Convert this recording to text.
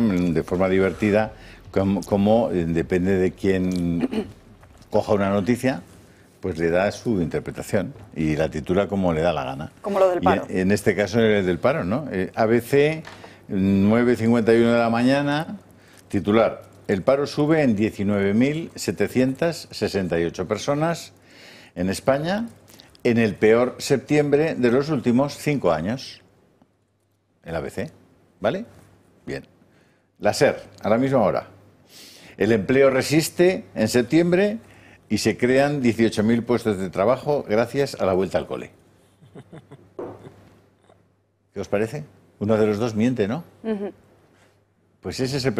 de forma divertida como, como, eh, depende de quién coja una noticia, pues le da su interpretación y la titula como le da la gana. Como lo del paro. en, en este caso el del paro, ¿no? Eh, ABC, 9.51 de la mañana, titular, el paro sube en 19.768 personas en España en el peor septiembre de los últimos cinco años. El ABC, ¿vale? Bien. La SER, a la misma hora. El empleo resiste en septiembre y se crean 18.000 puestos de trabajo gracias a la vuelta al cole. ¿Qué os parece? Uno de los dos miente, ¿no? Pues ese es el